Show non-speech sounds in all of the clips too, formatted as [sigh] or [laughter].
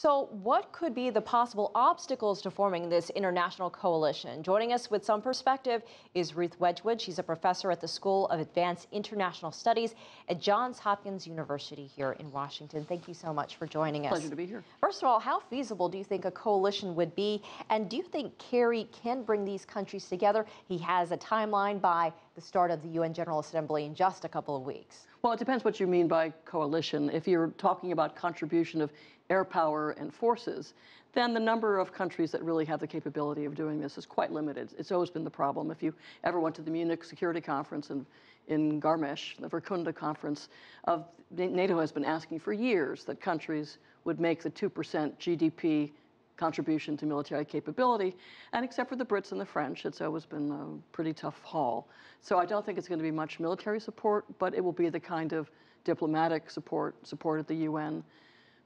So, what could be the possible obstacles to forming this international coalition? Joining us with some perspective is Ruth Wedgwood. She's a professor at the School of Advanced International Studies at Johns Hopkins University here in Washington. Thank you so much for joining us. Pleasure to be here. First of all, how feasible do you think a coalition would be? And do you think Kerry can bring these countries together? He has a timeline by the start of the UN General Assembly in just a couple of weeks. Well, it depends what you mean by coalition. If you're talking about contribution of air power and forces, then the number of countries that really have the capability of doing this is quite limited. It's always been the problem. If you ever went to the Munich Security Conference in, in Garmisch, the Wehrkunde Conference, of, NATO has been asking for years that countries would make the 2% GDP contribution to military capability. And except for the Brits and the French, it's always been a pretty tough haul. So I don't think it's going to be much military support, but it will be the kind of diplomatic support, support at the UN,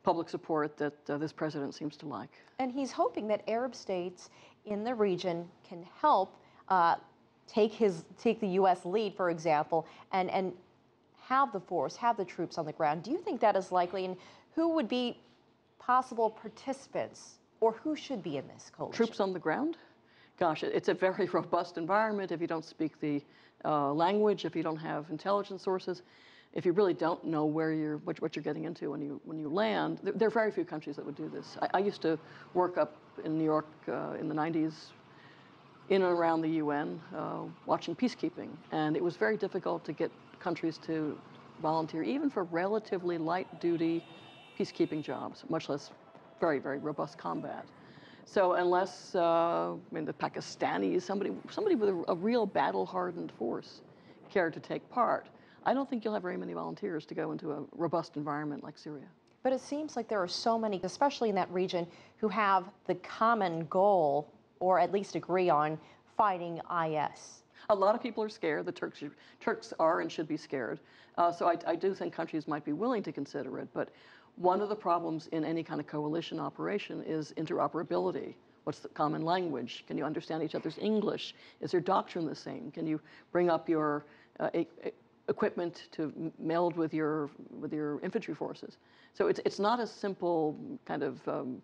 public support that uh, this president seems to like. And he's hoping that Arab states in the region can help uh, take his take the U.S. lead, for example, and and have the force, have the troops on the ground. Do you think that is likely? And who would be possible participants or who should be in this coalition? Troops on the ground? Gosh, it's a very [laughs] robust environment if you don't speak the uh, language, if you don't have intelligence sources, if you really don't know where you're, what, what you're getting into when you, when you land. There, there, are very few countries that would do this. I, I used to work up in New York uh, in the 90s in and around the UN uh, watching peacekeeping, and it was very difficult to get countries to volunteer, even for relatively light duty peacekeeping jobs, much less very, very robust combat. So unless, uh, I mean, the Pakistanis, somebody, somebody with a, a real battle-hardened force care to take part, I don't think you'll have very many volunteers to go into a robust environment like Syria. But it seems like there are so many, especially in that region, who have the common goal, or at least agree on, fighting IS. A lot of people are scared. The Turks, Turks are and should be scared. Uh, so I, I do think countries might be willing to consider it. But one of the problems in any kind of coalition operation is interoperability. What's the common language? Can you understand each other's English? Is your doctrine the same? Can you bring up your uh, equipment to meld with your with your infantry forces? So it's it's not a simple kind of um,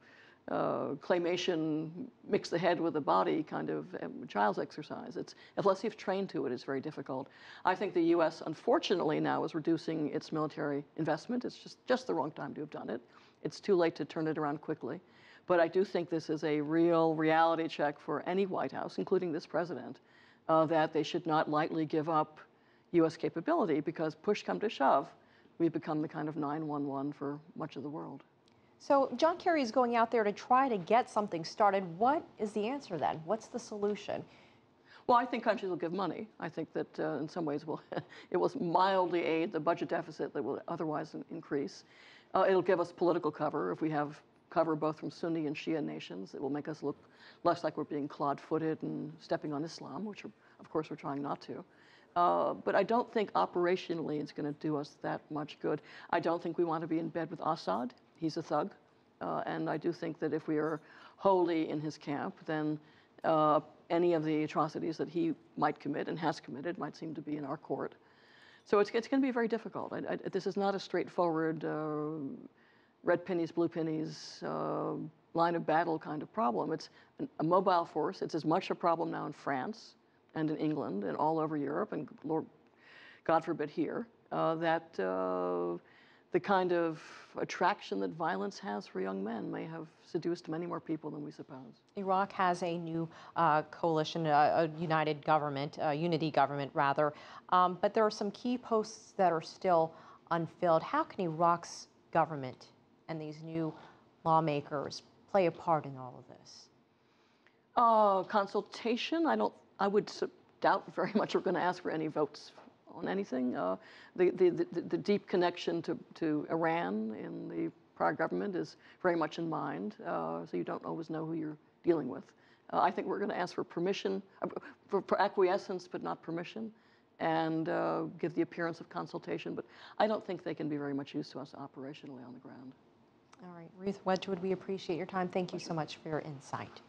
uh, claymation, mix the head with the body kind of um, child's exercise. It's, unless you've trained to it, it's very difficult. I think the U.S., unfortunately, now is reducing its military investment. It's just, just the wrong time to have done it. It's too late to turn it around quickly. But I do think this is a real reality check for any White House, including this president, uh, that they should not lightly give up U.S. capability because push come to shove, we've become the kind of 911 for much of the world. So John Kerry is going out there to try to get something started. What is the answer then? What's the solution? Well, I think countries will give money. I think that uh, in some ways will [laughs] it will mildly aid the budget deficit that will otherwise increase. Uh, it'll give us political cover if we have cover both from Sunni and Shia nations. It will make us look less like we're being clod-footed and stepping on Islam, which are, of course we're trying not to. Uh, but I don't think operationally it's going to do us that much good. I don't think we want to be in bed with Assad he's a thug. Uh, and I do think that if we are wholly in his camp, then uh, any of the atrocities that he might commit and has committed might seem to be in our court. So it's, it's going to be very difficult. I, I, this is not a straightforward uh, red pennies, blue pennies, uh, line of battle kind of problem. It's an, a mobile force. It's as much a problem now in France and in England and all over Europe and Lord, God forbid here, uh, that uh, the kind of attraction that violence has for young men may have seduced many more people than we suppose. Iraq has a new uh, coalition, uh, a united government, a unity government rather, um, but there are some key posts that are still unfilled. How can Iraq's government and these new lawmakers play a part in all of this? Uh, consultation. I don't. I would doubt very much we're going to ask for any votes on anything. Uh, the, the, the, the, deep connection to, to Iran in the prior government is very much in mind, uh, so you don't always know who you're dealing with. Uh, I think we're going to ask for permission, uh, for, for, acquiescence, but not permission, and uh, give the appearance of consultation. But I don't think they can be very much used to us operationally on the ground. All right, Ruth Wedgwood, we appreciate your time. Thank you so much for your insight.